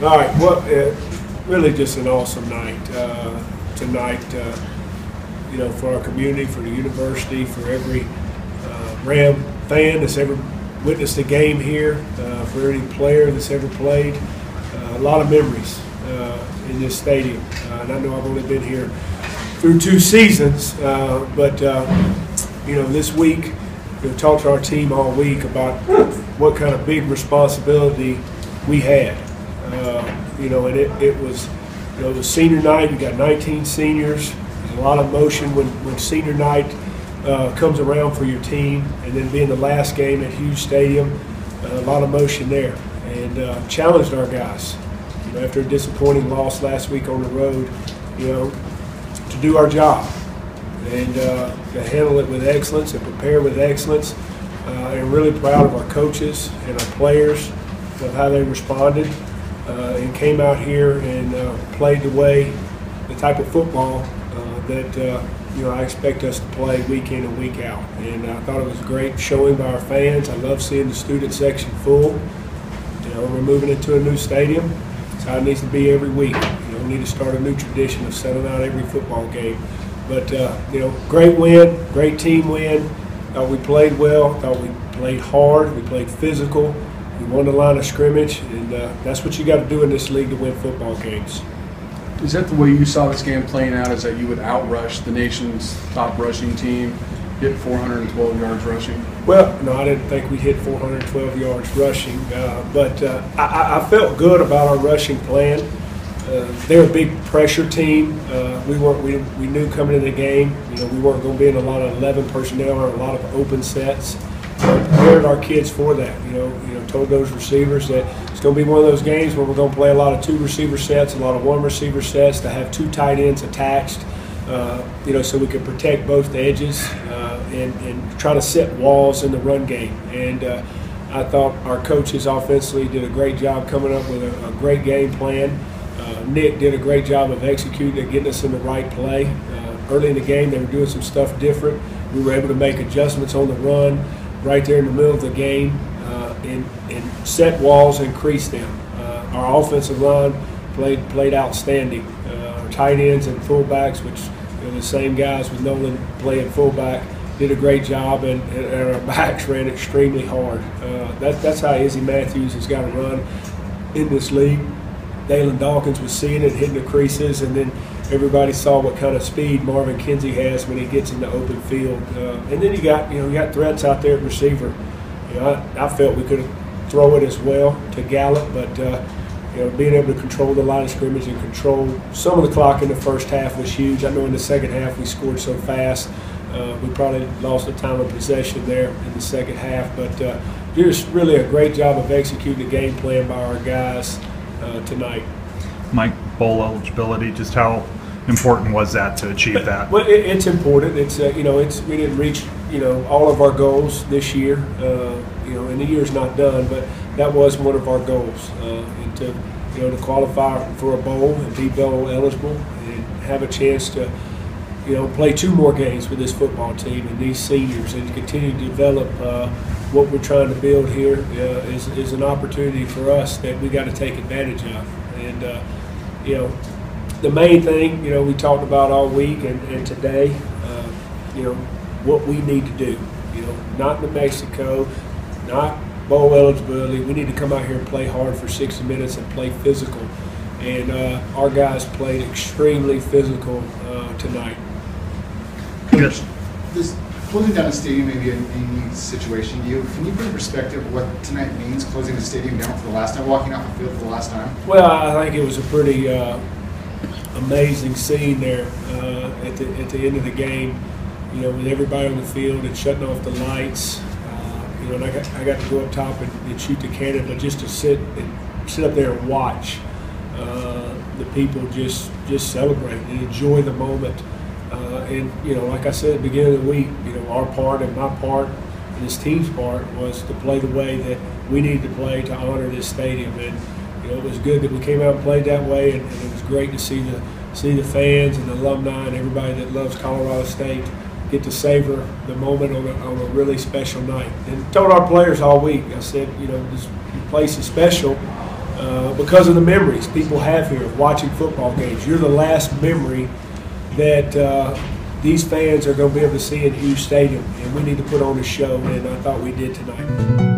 All right, well, uh, really just an awesome night uh, tonight, uh, you know, for our community, for the university, for every uh, Ram fan that's ever witnessed a game here, uh, for any player that's ever played. A lot of memories in this stadium. And I know I've only been here through two seasons, but, you know, this week, we talked to our team all week about what kind of big responsibility we had. Uh, you know, and it, it was, you know, was senior night. You got 19 seniors. There's a lot of motion when, when senior night uh, comes around for your team, and then being the last game at Hughes Stadium, uh, a lot of motion there, and uh, challenged our guys. You know, after a disappointing loss last week on the road, you know, to do our job and uh, to handle it with excellence and prepare with excellence. Uh, and really proud of our coaches and our players of how they responded and came out here and uh, played the way, the type of football uh, that uh, you know I expect us to play week in and week out. And I thought it was a great showing by our fans. I love seeing the student section full. You know, we're moving into a new stadium. It's how it needs to be every week. You know, we need to start a new tradition of selling out every football game. But, uh, you know, great win, great team win. Thought we played well, thought we played hard, we played physical. We won the line of scrimmage, and uh, that's what you got to do in this league to win football games. Is that the way you saw this game playing out? Is that you would outrush the nation's top rushing team, hit 412 yards rushing? Well, no, I didn't think we hit 412 yards rushing, uh, but uh, I, I felt good about our rushing plan. Uh, they're a big pressure team. Uh, we weren't. We, we knew coming into the game. You know, we weren't going to be in a lot of 11 personnel or a lot of open sets. Prepared our kids for that. You know, you know, told those receivers that it's going to be one of those games where we're going to play a lot of two receiver sets, a lot of one receiver sets, to have two tight ends attached. Uh, you know, so we could protect both the edges uh, and, and try to set walls in the run game. And uh, I thought our coaches offensively did a great job coming up with a, a great game plan. Uh, Nick did a great job of executing and getting us in the right play. Uh, early in the game, they were doing some stuff different. We were able to make adjustments on the run right there in the middle of the game uh, and, and set walls and crease them. Uh, our offensive line played played outstanding. Uh, our tight ends and fullbacks, which you know, the same guys with Nolan playing fullback, did a great job, and, and our backs ran extremely hard. Uh, that, that's how Izzy Matthews has got to run in this league. Dalyn Dawkins was seeing it, hitting the creases, and then everybody saw what kind of speed Marvin Kinsey has when he gets in the open field. Uh, and then you got you know you got threats out there at receiver. You know, I, I felt we could throw it as well to Gallup, but uh, you know being able to control the line of scrimmage and control some of the clock in the first half was huge. I know in the second half we scored so fast. Uh, we probably lost the time of possession there in the second half, but uh, just really a great job of executing the game plan by our guys uh, tonight. Mike, bowl eligibility, just how important was that to achieve that? Well, it, it's important. It's uh, you know, it's we didn't reach you know all of our goals this year. Uh, you know, and the year's not done, but that was one of our goals, uh, and to you know to qualify for a bowl and be bowl eligible and have a chance to you know play two more games with this football team and these seniors and continue to develop. Uh, what we're trying to build here uh, is, is an opportunity for us that we got to take advantage of. And, uh, you know, the main thing, you know, we talked about all week and, and today, uh, you know, what we need to do. You know, not New Mexico, not bowl eligibility. We need to come out here and play hard for 60 minutes and play physical. And uh, our guys played extremely physical uh, tonight. Yes. This closing down a stadium may be a unique situation. Do you can you put in perspective what tonight means closing the stadium down for the last time, walking off the field for the last time? Well, I think it was a pretty uh, amazing scene there uh, at the at the end of the game. You know, with everybody on the field and shutting off the lights. Uh, you know, and I got I got to go up top and, and shoot the cannon, but just to sit and sit up there and watch uh, the people just just celebrate and enjoy the moment. Uh, and you know, like I said at the beginning of the week, you know, our part and my part and this team's part was to play the way that we needed to play to honor this stadium. And you know, it was good that we came out and played that way, and, and it was great to see the see the fans and the alumni and everybody that loves Colorado State get to savor the moment on a, on a really special night. And told our players all week, I said, you know, this place is special. Uh, because of the memories people have here of watching football games. You're the last memory that uh, these fans are going to be able to see in Hughes Stadium, and we need to put on a show, and I thought we did tonight.